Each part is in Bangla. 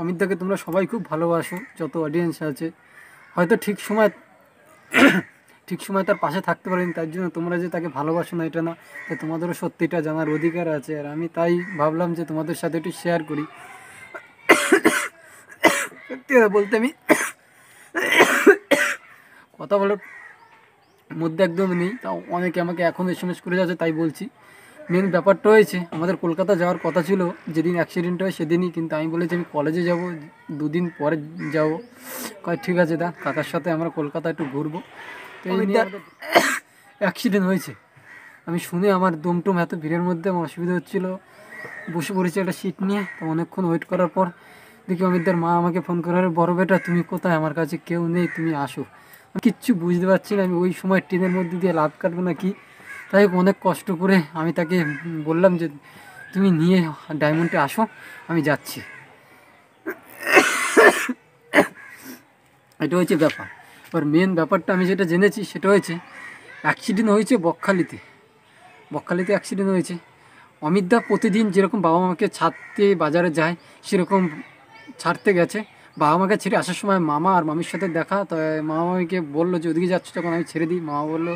অমিতদাকে তোমরা সবাই খুব ভালোবাসো, যত অডিয়েন্স আছে। হয়তো ঠিক সময় ঠিক সময় তার পাশে থাকতে পারেনি, তার জন্য তোমরা যে তাকে ভালোবাসো না, এটা না, তো তোমাদেরও সত্যিটা জানার অধিকার আছে। আর আমি তাই ভাবলাম যে তোমাদের সাথে একটু শেয়ার করি। সত্যি বলতে আমি কথা বলার মধ্যে একদম নেই। তাও অনেকে আমাকে এখন এস এস করে যাচ্ছে, তাই বলছি। মেন ব্যাপারটা হয়েছে আমাদের কলকাতা যাওয়ার কথা ছিল যেদিন অ্যাক্সিডেন্ট হয় সেদিনই কিন্তু আমি বলেছি আমি কলেজে যাব দুদিন পরে যাব। কয় ঠিক আছে দা কাকার সাথে আমরা কলকাতা একটু ঘুরবো। তো এই নিয়ে অ্যাক্সিডেন্ট হয়েছে। আমি শুনে আমার দমটম এত ভিড়ের মধ্যে আমার অসুবিধা হচ্ছিল। বসে পড়েছি একটা সিট নিয়ে তো অনেকক্ষণ ওয়েট করার পর দেখি অমিতদার মা আমাকে ফোন করে "আরে বড় বেটা তুমি কোথায়? আমার কাছে কেউ নেই তুমি আসো। কিচ্ছু বুঝতে পারছি না আমি ওই সময় ট্রেনের মধ্যে দিয়ে লাভ কাটবো না কি তাই অনেক কষ্ট করে আমি তাকে বললাম যে, তুমি নিয়ে ডায়মন্ডে আসো, আমি যাচ্ছি। এটা হচ্ছে ব্যাপার। এবার মেন ব্যাপারটা আমি যেটা জেনেছি, সেটা হয়েছে অ্যাক্সিডেন্ট হয়েছে বকখালিতে। বকখালিতে অ্যাক্সিডেন্ট হয়েছে। অমিতদা প্রতিদিন যেরকম বাবা মাকে ছাড়তে বাজারে যায়, সেরকম ছাড়তে গেছে। বাবা মাকে ছেড়ে আসার সময় মামা আর মামির সাথে দেখা, তো মামা মামিকে বলল যে, ওদিকে যাচ্ছ তখন আমি ছেড়ে দিই। মামা বলল,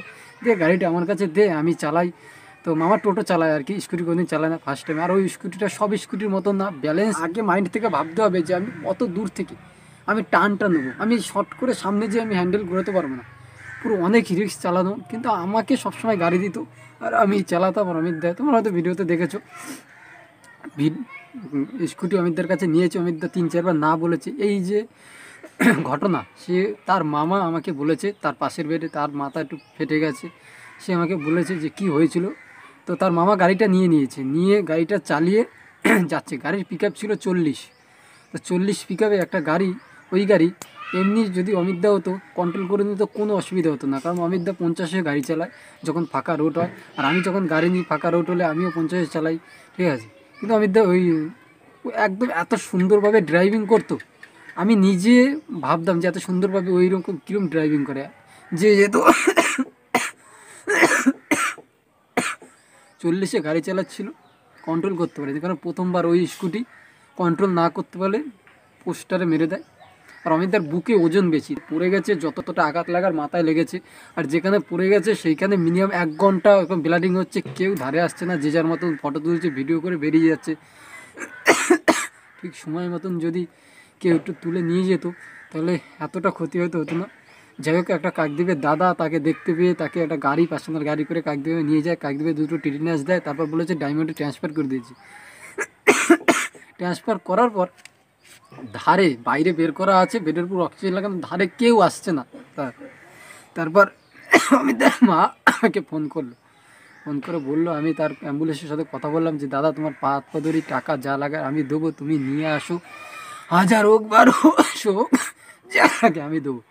দে গাড়িটা আমার কাছে দে, আমি চালাই। তো মামা টোটো চালায় আর কি, স্কুটি কোনোদিন চালায় না ফার্স্ট টাইম আর ওই স্কুটিটা সব স্কুটির মতো না ব্যালেন্স আগে মাইন্ড থেকে ভাবতে হবে যে, আমি অত দূর থেকে আমি টানটা নেব। আমি শর্ট করে সামনে যে আমি হ্যান্ডেল ঘোরাতে পারব না। পুরো অনেক রিক্স চালানো, কিন্তু আমাকে সবসময় গাড়ি দিত, আর আমি চালাতাম আর অমিত দেয় তোমরা হয়তো ভিডিওতে দেখেছ। স্কুটি অমিতদের কাছে নিয়েছে অমিতদা তিন চারবার না বলেছে। এই যে ঘটনা, সে তার মামা আমাকে বলেছে, তার পাশের বেডে তার মাথা একটু ফেটে গেছে। সে আমাকে বলেছে যে, কি হয়েছিল? তো তার মামা গাড়িটা নিয়ে নিয়েছে। নিয়ে গাড়িটা চালিয়ে যাচ্ছে। গাড়ির পিক ছিল চল্লিশ। তো চল্লিশ পিক একটা গাড়ি, ওই গাড়ি এমনি যদি অমিতদা হতো কন্ট্রোল করে নিত কোনো অসুবিধা হতো না। কারণ অমিতদা পঞ্চাশে গাড়ি চালায়, যখন ফাঁকা রোড হয়। আর আমি যখন গাড়ি নিই, ফাঁকা রোড হলে আমিও পঞ্চাশে চালাই, ঠিক আছে? কিন্তু আমি ওই একদম এত সুন্দরভাবে ড্রাইভিং করতো। আমি নিজে ভাবতাম যে এত সুন্দরভাবে ওই রকম কীরকম ড্রাইভিং করে। যে যেহেতু চল্লিশে গাড়ি চালাচ্ছিল কন্ট্রোল করতে পারেনি। কারণ প্রথমবার ওই স্কুটি কন্ট্রোল না করতে পারলে পোস্টারে মেরে দেয়। আর অমিতার বুকে ওজন বেশি। পড়ে গেছে, যতটা আঘাত লাগার মাথায় লেগেছে। আর যেখানে পড়ে গেছে, সেইখানে মিনিমাম এক ঘণ্টা এখন ব্লাডিং হচ্ছে। কেউ ধারে আসছে না, যে যার মতন ফটো তুলছে ভিডিও করে বেরিয়ে যাচ্ছে। ঠিক সময় মতন যদি কেউ একটু তুলে নিয়ে যেত, তাহলে এতটা ক্ষতি হয়তো হতো না। যাই হোক, একটা কাকদ্বীপের দাদা তাকে দেখতে পেয়ে তাকে একটা গাড়ি পার্সোনাল গাড়ি করে কাকদ্বীপে নিয়ে যায়। কাকদ্বীপে দুটো টিটিনাস দেয়, তারপর বলেছে ডায়মন্ডে ট্রান্সফার করে দিয়েছি। ট্রান্সফার করার পর ধারে বাইরে বের করা আছে, বেডের উপর অক্সিজেন লাগানো, ধারে কেউ আসছে না। তার, তারপর আমি তার মা আমাকে ফোন করল। ফোন করে বলল, আমি তার অ্যাম্বুলেন্সের সাথে কথা বললাম যে, দাদা, তোমার পা হাত টাকা যা লাগায় আমি দেবো, তুমি নিয়ে আসো। হাজার হোক, বারো আসো যা লাগে আমি দেবো।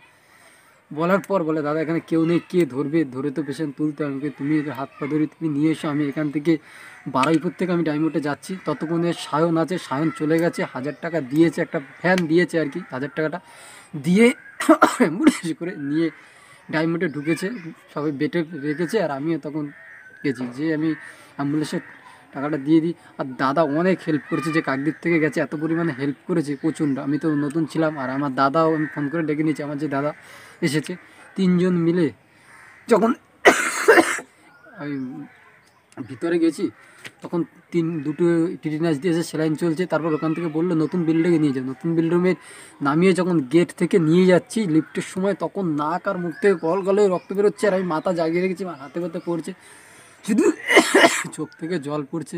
বলার পর বলে, দাদা, এখানে কেউ নেই, কে ধরবে? ধরে তো পেশেন্ট তুলতে হবে তুমি হাত পা ধরে তুমি নিয়ে এসো, আমি এখান থেকে বারুইপুর থেকে আমি ডায়মন্ডে যাচ্ছি। ততক্ষণে সায়ন আছে, সায়ন চলে গেছে, হাজার টাকা দিয়েছে, একটা ফ্যান দিয়েছে আর কি, হাজার টাকাটা দিয়ে অ্যাম্বুলেন্স করে নিয়ে ডায়মন্ডে ঢুকেছে। সবাই বেটে রেখেছে আর আমিও তখন গেছি। যে আমি অ্যাম্বুলেন্সের টাকাটা দিয়ে দিই। আর দাদা অনেক হেল্প করেছে, যে কাকদ্বীপ থেকে গেছে, এত পরিমাণে হেল্প করেছে প্রচণ্ড। আমি তো নতুন ছিলাম আর আমার দাদাও আমি ফোন করে ডেকে নিয়েছি। আমার যে দাদা এসেছে। তিনজন মিলে যখন আমি ভিতরে গেছি, তখন তিন, দুটো টিটিনাস দিয়েছে সেলাইন চলছে। তারপর ওখান থেকে বলল, নতুন বিল্ডিংয়ে নিয়ে যাও। নতুন বিল্ডিংয়ে নামিয়ে যখন গেট থেকে নিয়ে যাচ্ছি লিফটের সময় তখন নাক আর মুখ থেকে গল গলে রক্ত বেরোচ্ছে আর আমি মাথা জাগিয়ে রেখেছি, আমার হাতে পাতে পড়ছে। শুধু চোখ থেকে জল পড়ছে।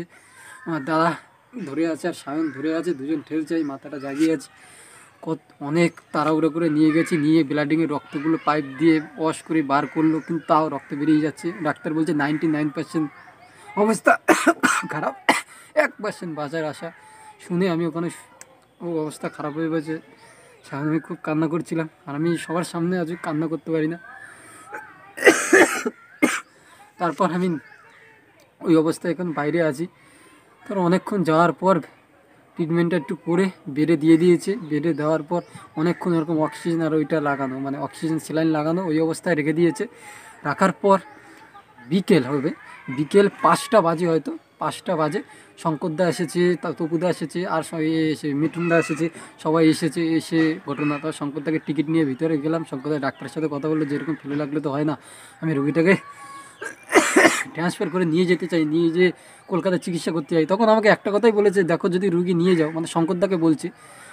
আমার দাদা ধরে আছে আর সায়ন ধরে আছে, দুজন ঠেলছে, এই মাথাটা জাগিয়ে আছে। অনেক তাড়াহুড়ো করে নিয়ে গেছি, নিয়ে ব্লাডিংয়ের রক্তগুলো পাইপ দিয়ে ওয়াশ করে বার করল, কিন্তু তাও রক্ত বেরিয়ে যাচ্ছে। ডাক্তার বলছে নাইনটি নাইন পার্সেন্ট অবস্থা খারাপ, এক পার্সেন্ট বাঁচার আশা। শুনে আমি ওখানে ও অবস্থা খারাপ হয়ে গেছে। সামনে আমি খুব কান্না করছিলাম, আর আমি সবার সামনে আজ কান্না করতে পারি না। তারপর আমি ওই অবস্থায় এখন বাইরে আছি। তার অনেকক্ষণ যাওয়ার পর ট্রিটমেন্টটা একটু করে বেডে দিয়ে দিয়েছে। বেডে দেওয়ার পর অনেকক্ষণ এরকম অক্সিজেন আর ওইটা লাগানো মানে অক্সিজেন সেলাইন লাগানো ওই অবস্থায় রেখে দিয়েছে। রাখার পর বিকেল হবে, বিকেল পাঁচটা বাজে হয়তো, পাঁচটা বাজে। শঙ্করদা এসেছে তপুদা এসেছে, আর এসে মিঠুনদা এসেছে, সবাই এসেছে, এসে ঘটনা, তো শঙ্করদাকে টিকিট নিয়ে ভিতরে গেলাম। শঙ্করদা ডাক্তারের সাথে কথা বলল যেরকম ফেলে লাগলে তো হয় না, আমি রুগীটাকে ট্রান্সফার করে নিয়ে যেতে চাই, নিয়ে যে কলকাতায় চিকিৎসা করতে চাই তখন আমাকে একটা কথাই বলেছে, দেখো যদি রুগী নিয়ে যাও মানে শঙ্করদাকে বলছে,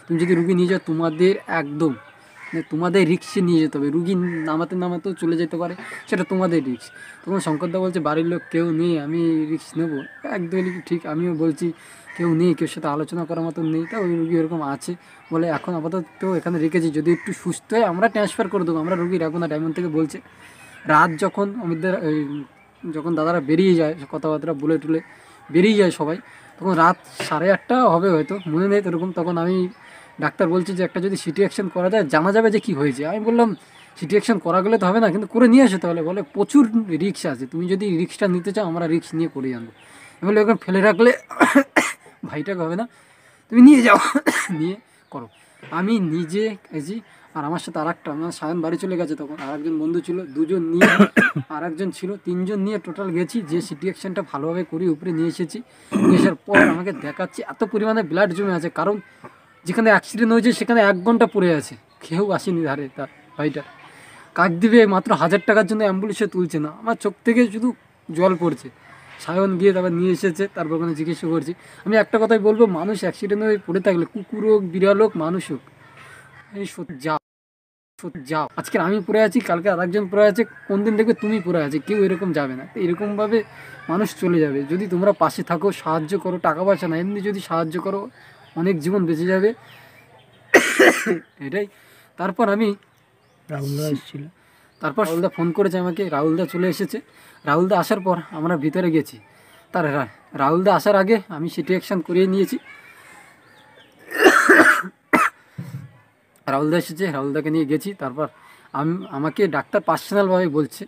তুমি যদি রুগী নিয়ে যাও, তোমাদের একদম মানে তোমাদের রিক্সে নিয়ে যেতে হবে। রুগী নামাতে নামাতেও চলে যেতে পারে, সেটা তোমাদের রিক্স তখন শঙ্করদা বলছে, বাড়ির লোক কেউ নেই, আমি রিক্স নেব। একদমই ঠিক, আমিও বলছি, কেউ নেই, কেউ সাথে আলোচনা করার মতন নেই। তা ওই রুগী এরকম আছে, বলে এখন আপাতত এখানে রেখেছি, যদি একটু সুস্থ হয় আমরা ট্রান্সফার করে দেবো। আমরা রুগী রাখব না ডায়মন্ড থেকে বলছে, রাত যখন আমাদের যখন দাদারা বেরিয়ে যায়, কথাবার্তা বলে টুলে বেরিয়ে যায় সবাই, তখন রাত সাড়ে আটটা হবে হয়তো, মনে নেই এরকম তখন আমি ডাক্তার বলছে যে একটা যদি সিটি অ্যাকশন করা যায়, জানা যাবে যে কী হয়েছে। আমি বললাম, সিটি অ্যাকশন করা গেলে তো হবে না, কিন্তু করে নিয়ে আসো তাহলে, বলে প্রচুর রিক্স আছে, তুমি যদি রিক্সটা নিতে চাও, আমরা রিক্স নিয়ে করে আনব। আমি বলি ওখানে ফেলে রাখলে ভাইটাকে হবে না, তুমি নিয়ে যাও, নিয়ে করো। আমি নিজে গেছি আর আমার সাথে আর একটা আমার সায়ন বাড়ি চলে গেছে তখন। আর একজন বন্ধু ছিল দুজন নিয়ে আর একজন ছিল তিনজন নিয়ে টোটাল গেছি যে সিটি অ্যাকশনটা ভালোভাবে করি উপরে নিয়ে এসেছি। নিয়ে আসার পর আমাকে দেখাচ্ছে এত পরিমাণে ব্লাড জমে আছে। কারণ যেখানে অ্যাক্সিডেন্ট হয়েছে সেখানে এক ঘণ্টা পড়ে আছে। কেউ আসেনি ধারে তার ভাইটা কাক দিবে মাত্র হাজার টাকার জন্য অ্যাম্বুলেন্সে তুলছে না। আমার চোখ থেকে শুধু জল পড়ছে। সায়ন গিয়ে তারপর নিয়ে এসেছে তারপর ওখানে চিকিৎসা করছি। আমি একটা কথাই বলব মানুষ অ্যাক্সিডেন্ট হয়ে পড়ে থাকলে কুকুর হোক বিড়াল হোক মানুষ হোক সত্যি যাও আজকে আমি পড়ে আছি কালকে আরেকজন পড়ে আছে কোন দিন দেখবে তুমি পড়ে আছে কেউ এরকম যাবে না। তো এরকমভাবে মানুষ চলে যাবে। যদি তোমরা পাশে থাকো সাহায্য করো টাকা পয়সা না এমনি যদি সাহায্য করো অনেক জীবন বেঁচে যাবে। এটাই। তারপর আমি রাহুলদা এসেছিল। তারপর রাহুলদা ফোন করেছে আমাকে রাহুলদা চলে এসেছে। রাহুলদা আসার পর আমরা ভিতরে গেছি। তার রাহুলদা আসার আগে আমি সিটি অ্যাকশন করিয়ে নিয়েছি। রাহুলদা এসেছে, রাহুলদাকে নিয়ে গেছি। তারপর আমি আমাকে ডাক্তার পার্সোনালভাবে বলছে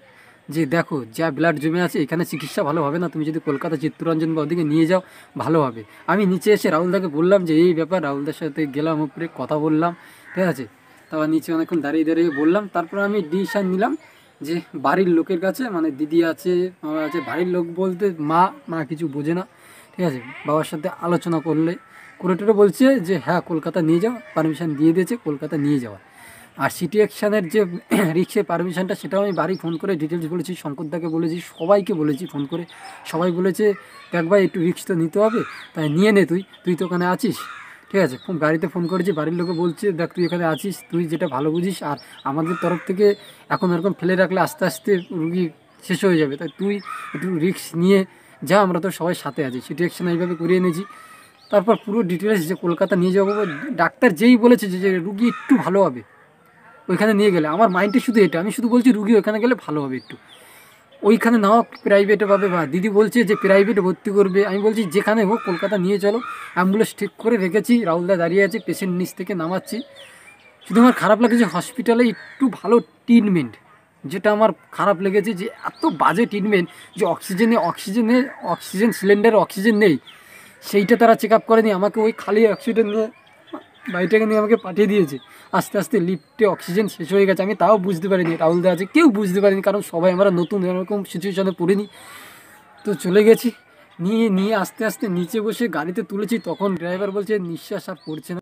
যে, দেখো, যা ব্লাড জমে আছে, এখানে চিকিৎসা ভালো হবে না। তুমি যদি কলকাতা চিত্তরঞ্জন বা ওদিকে নিয়ে যাও, ভালো হবে। আমি নিচে এসে রাহুলদাকে বললাম যে, এই ব্যাপার। রাহুলদার সাথে গেলাম, উপরে কথা বললাম, ঠিক আছে? তারপর নিচে অনেকক্ষণ দাঁড়িয়ে দাঁড়িয়ে বললাম। তারপর আমি ডিসিশন নিলাম যে, বাড়ির লোকের কাছে মানে দিদি আছে, বাবা আছে, বাড়ির লোক বলতে মা মা কিছু বোঝে না, ঠিক আছে? বাবার সাথে আলোচনা করলে করে টোরে বলছে যে হ্যাঁ কলকাতা নিয়ে যাও পারমিশন দিয়ে দিয়েছে, কলকাতা নিয়ে যাওয়া আর সিটি অ্যাকশানের যে রিক্সে পারমিশনটা সেটাও আমি বাড়ি ফোন করে ডিটেলস বলেছি শঙ্করদাকে বলেছি, সবাইকে বলেছি ফোন করে। সবাই বলেছে, দেখ ভাই, একটু রিক্স তো নিতে হবে, তাই নিয়ে নে তুই তুই তো ওখানে আছিস। ঠিক আছে, ফোন গাড়িতে ফোন করেছি, বাড়ির লোকে বলছে, দেখ, তুই এখানে আছিস, তুই যেটা ভালো বুঝিস, আর আমাদের তরফ থেকে এখন এরকম ফেলে রাখলে আস্তে আস্তে রুগী শেষ হয়ে যাবে, তাই তুই একটু রিক্স নিয়ে যা, আমরা তো সবাই সাথে আছি। সিটি অ্যাকশন এইভাবে করিয়ে এনেছি। তারপর পুরো ডিটেলস যে কলকাতা নিয়ে যাব, ডাক্তার যেই বলেছে যে যে রুগী একটু ভালো হবে, ওইখানে নিয়ে গেলে। আমার মাইন্ডে শুধু এটা, আমি শুধু বলছি রুগী ওইখানে গেলে ভালো হবে একটু। ওইখানে নাও প্রাইভেটে পাবে বা দিদি বলছে যে প্রাইভেটে ভর্তি করবে। আমি বলছি যেখানে হোক, কলকাতা নিয়ে চলো। অ্যাম্বুলেন্স ঠিক করে রেখেছি রাহুলদা দাঁড়িয়ে আছে পেশেন্ট নিচ থেকে নামাচ্ছি। শুধু আমার খারাপ লাগেছে হসপিটালে একটু ভালো ট্রিটমেন্ট যেটা আমার খারাপ লেগেছে যে, এত বাজে ট্রিটমেন্ট যে অক্সিজেনে অক্সিজেনে অক্সিজেন সিলিন্ডারে অক্সিজেন নেই। সেইটা তারা চেক আপ করেনি, আমাকে ওই খালি অক্সিজেন নিয়ে বাড়িটাকে নিয়ে আমাকে পাঠিয়ে দিয়েছে। আস্তে আস্তে লিফটে অক্সিজেন শেষ হয়ে গেছে, আমি তাও বুঝতে পারিনি রাহুলদা আছে, কেউ বুঝতে পারিনি, কারণ সবাই আমরা নতুন, এরকম সিচুয়েশনে পড়িনি। তো চলে গেছি, নিয়ে নিয়ে আস্তে আস্তে নিচে বসে গাড়িতে তুলেছি, তখন ড্রাইভার বলছে, নিঃশ্বাস আর পড়ছে না।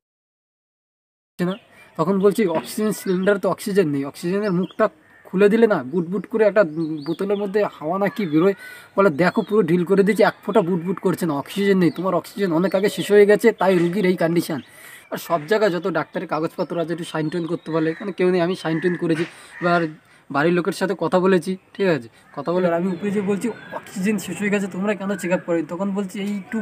তখন বলছি অক্সিজেন সিলিন্ডার তো অক্সিজেন নেই। অক্সিজেনের মুখটা খুলে দিলে না বুট বুট করে একটা বোতলের মধ্যে হাওয়া না কি বেরোয়? বলে, দেখো, পুরো ঢিল করে দিয়েছে, এক ফোঁটা বুট বুট করছে না, অক্সিজেন নেই, তোমার অক্সিজেন অনেক আগে শেষ হয়ে গেছে, তাই রুগীর এই কন্ডিশন আর সব জায়গায় যত ডাক্তারের কাগজপত্র আছে, একটু সাইন টেন করতে পারলে এখানে কেউ নেই, আমি সাইন টেন করেছি। এবার বাড়ির লোকের সাথে কথা বলেছি, ঠিক আছে? কথা বলে, আমি উপরে যে বলছি, অক্সিজেন শেষ হয়ে গেছে, তোমরা কেন চেক আপ করি তখন বলছি, এইটু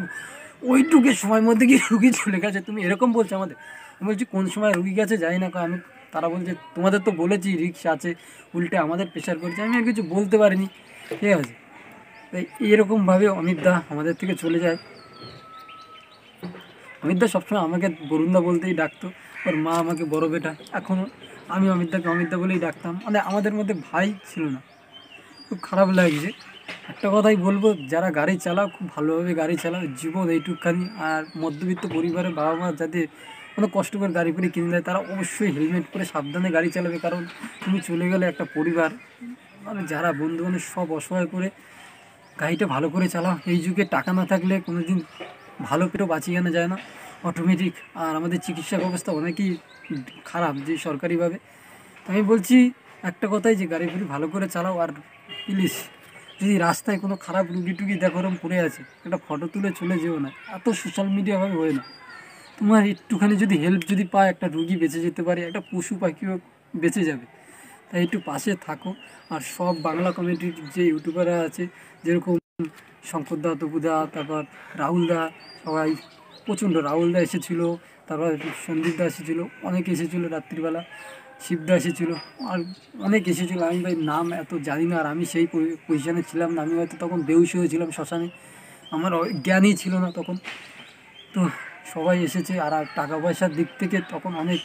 ওইটুকের সময়ের মধ্যে কি রুগী চলে গেছে, তুমি এরকম বলছো আমাদের। আমি বলছি, কোন সময় রুগী গেছে যাই না আমি তারা বলছে, তোমাদের তো বলেছি, রিক্স আছে, উল্টে আমাদের প্রেশার করছে, আমি আর কিছু বলতে পারিনি। ঠিক আছে? তাই এরকমভাবে অমিত দা আমাদের থেকে চলে যায়। অমিত অমিতদা সবসময় আমাকে বরুণদা বলতেই ডাকতো, ওর মা আমাকে বড় বেটা। এখনও আমি অমিতদাকে অমিতদা বলেই ডাকতাম। মানে আমাদের মধ্যে ভাই ছিল না। খুব খারাপ লাগছে। একটা কথাই বলব, যারা গাড়ি চালাও, খুব ভালোভাবে গাড়ি চালাও জীবন এইটুকখানি। আর মধ্যবিত্ত পরিবারের বাবা মা যাদের কোনো কষ্ট করে গাড়ি করে কিনে দেয় তারা অবশ্যই হেলমেট পরে সাবধানে গাড়ি চালাবে। কারণ তুমি চলে গেলে একটা পরিবার মানে যারা বন্ধু বান্ধব সব অসহায় করে গাড়িটা ভালো করে চালাও। এই যুগে টাকা না থাকলে কোনো দিন ভালো পেটেও বাঁচিয়ে আনা যায় না। অটোমেটিক আর আমাদের চিকিৎসা ব্যবস্থা অনেকই খারাপ যে সরকারিভাবে। তো আমি বলছি, একটা কথাই যে গাড়ি ফাড়ি ভালো করে চালাও, আর প্লিজ যদি রাস্তায় কোনো খারাপ রুগী টুগি দেখো ওরকম পড়ে আছে, একটা ফটো তুলে চলে যেও না। এত সোশ্যাল মিডিয়াভাবে হয় না। তোমার একটুখানি যদি হেল্প যদি পায়, একটা রুগী বেঁচে যেতে পারে, একটা পশু পাখিও বেঁচে যাবে। তাই একটু পাশে থাকো। আর সব বাংলা কমিটির যে ইউটিউবাররা আছে, যেরকম শঙ্করদা তপুদা তারপর রাহুলদা সবাই প্রচণ্ড রাহুলদা এসেছিল, তারপর সন্দীপদা এসেছিল, অনেক এসেছিল রাত্রিবেলা শিবদা এসেছিল, আর অনেক এসেছিল। আমি ভাই নাম এত জানি না, আর আমি সেই পজিশনে ছিলাম না। আমি হয়তো তখন বেউসি হয়েছিলাম শ্মশানে। আমার জ্ঞানই ছিল না তখন। তো সবাই এসেছে আর টাকা পয়সার দিক থেকে তখন অনেক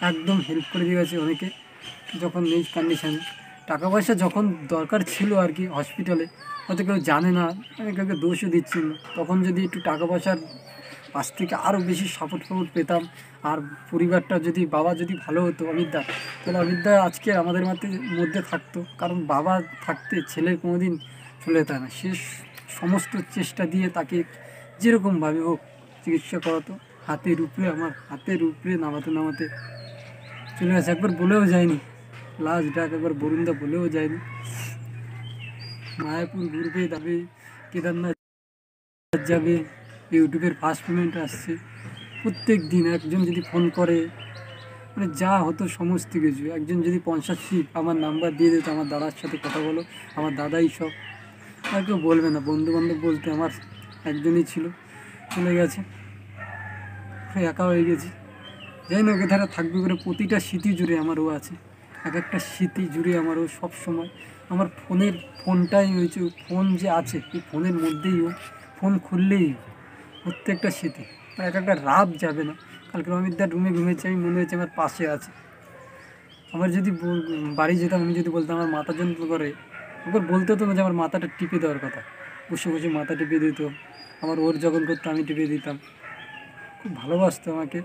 একদম হেল্প করে দিয়ে গেছে অনেকে যখন নেই কন্ডিশানে টাকা পয়সা যখন দরকার ছিল আর কি হসপিটালে হয়তো কেউ জানে না আমি কাউকে দোষও দিচ্ছি না। তখন যদি একটু টাকা পয়সার পাশ থেকে আরও বেশি সাপোর্ট ফাপোর্ট পেতাম আর পরিবারটা যদি, বাবা যদি ভালো হতো, অমিতদা, তাহলে অমিতদা আজকে আমাদের মধ্যে মধ্যে থাকতো। কারণ বাবা থাকতে ছেলের কোনোদিন চলে যেত না। সে সমস্ত চেষ্টা দিয়ে তাকে যেরকমভাবে হোক চিকিৎসা করাতো। হাতের উপরে আমার হাতের উপরে নামাতে নামাতে। চলে গেছে একবার বলেও যায়নি। লাস্ট ডাক, একবার বরুণদা বলেও যায়নি। মায়াপুর ঘুরবে, যাবে, কেদারনাথ যাবে, ইউটিউবের ফার্স্ট পেমেন্ট আসছে। প্রত্যেক দিন একজন যদি ফোন করে মানে যা হতো সমস্ত কিছু। একজন যদি পঞ্চাশ সিট আমার নাম্বার দিয়ে দিত আমার দাদার সাথে কথা বলো, আমার দাদাই সব। আর কেউ বলবে না বন্ধু বান্ধব বলতে আমার একজনই ছিল। চলে গেছে। একা হয়ে গেছি। যাই না ধারা থাকবে করে প্রতিটা স্মৃতি জুড়ে আমারও আছে। এক একটা স্মৃতি জুড়ে আমারও সব সময়। আমার ফোনের, ফোনটাই হয়েছে, ফোন যে আছে, এই ফোনের মধ্যেই ও। ফোন খুললেই। প্রত্যেকটা স্মৃতি। এক একটা রাত যাবে না। কালকে অমিতদার রুমে ঘুমেছে আমি মনে হচ্ছে আমার পাশে আছে। আমার যদি বাড়ি যেতাম, আমি যদি বলতাম, আমার মাথা যন্ত্র করে, ওকে বলতে হতো না যে আমার মাথাটা টিপে দেওয়ার কথা। বসে বসে মাথা টিপে দিত আমার ওর যখন করতো আমি টিপে দিতাম। খুব ভালোবাসতো আমাকে।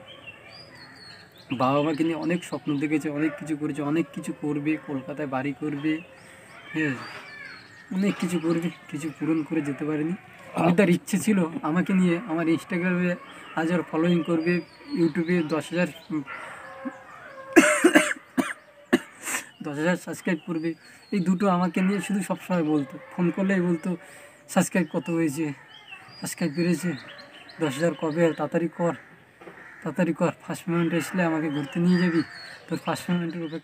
বাবা মাকে নিয়ে অনেক স্বপ্ন দেখেছে, অনেক কিছু করেছে, অনেক কিছু করবে, কলকাতায় বাড়ি করবে হ্যাঁ অনেক কিছু করবে, কিছু পূরণ করে যেতে পারেনি। আমি তার ইচ্ছে ছিল আমাকে নিয়ে, আমার ইনস্টাগ্রামে হাজার ফলোয়িং করবে ইউটিউবে দশ হাজার দশ হাজার সাবস্ক্রাইব করবে। এই দুটো আমাকে নিয়ে শুধু সবসময় বলতো। ফোন করলেই বলতো সাবস্ক্রাইব কত হয়েছে? সাবস্ক্রাইব বেড়েছে দশ হাজার কবে? তাড়াতাড়ি কর। তাড়াতাড়ি কর। ফার্স্ট পেমেন্ট আসলে আমাকে ঘুরতে নিয়ে যাবি। তোর ফার্স্ট পেমেন্টের উপরে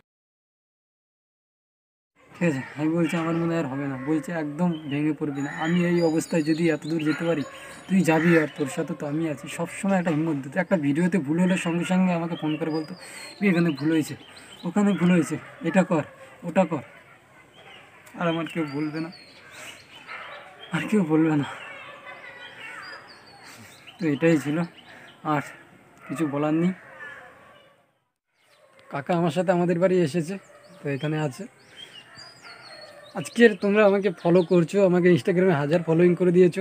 ঠিক আছে? আমি বলছি, আমার মনে আর হবে না। বলছে, একদম ভেঙে পড়বি না। আমি এই অবস্থায় যদি এত দূর যেতে পারি, তুই যাবি আর তোর সাথে তো আমি আছি। সবসময় একটা হিম্মত দিত। একটা ভিডিওতে ভুল হলে সঙ্গে সঙ্গে আমাকে ফোন করে বলতো, "এই এখানে ভুল হয়েছে। ওখানে ভুল হয়েছে। এটা কর, ওটা কর। আর আমার কেউ বলবে না। আর কেউ বলবে না। তো এটাই ছিল। আর কিছু বলার নেই। কাকা আমার সাথে আমাদের বাড়ি এসেছে, তো এখানে আছে। আজকের তোমরা আমাকে ফলো করছ, আমাকে ইনস্টাগ্রামে হাজার ফলোইং করে দিয়েছ।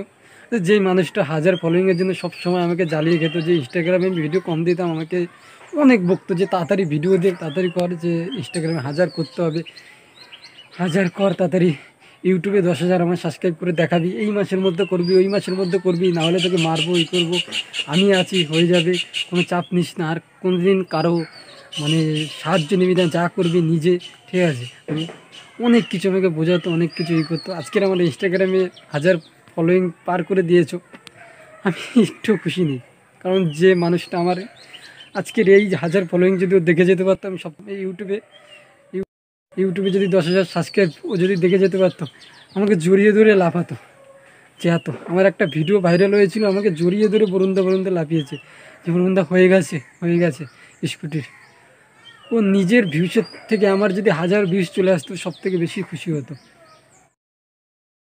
তো যেই মানুষটা হাজার ফলোইংয়ের জন্য সব সময় আমাকে জ্বালিয়ে খেত, যে ইনস্টাগ্রামে ভিডিও কম দিতাম, আমাকে অনেক বকতো, যে তাড়াতাড়ি ভিডিও দে, তাড়াতাড়ি কর, যে ইনস্টাগ্রামে হাজার করতে হবে, হাজার কর তাড়াতাড়ি। ইউটিউবে দশ হাজার আমার সাবস্ক্রাইব করে দেখাবি এই মাসের মধ্যে করবি, ওই মাসের মধ্যে করবি, না হলে তোকে মারবো এই করব। আমি আছি, হয়ে যাবে, কোনো চাপ নিস না। আর কোনোদিন কারও মানে সাহায্য নিবি না, যা করবি নিজে, ঠিক আছে? আমি অনেক কিছু আমাকে বোঝাতো, অনেক কিছু ই করতো। আজকের আমার ইনস্টাগ্রামে হাজার ফলোয়িং পার করে দিয়েছ। আমি একটু খুশি নেই। কারণ যে মানুষটা আমার, আজকের এই হাজার ফলোয়িং যদি দেখে যেতে পারতাম সব ইউটিউবে ইউ- ইউটিউবে যদি দশ হাজার সাবস্ক্রাইব ও যদি দেখে যেতে পারতো, আমাকে জড়িয়ে ধরে লাফাতো, চেয়াতো। আমার একটা ভিডিও ভাইরাল হয়েছিল, আমাকে জড়িয়ে ধরে বরুন্দা বরুন্দা লাফিয়েছে। যে বরুন্দা হয়ে গেছে হয়ে গেছে স্কুটির ও নিজের ভিউসের থেকে আমার যদি হাজার ভিউস চলে আসতো সব থেকে বেশি খুশি হতো।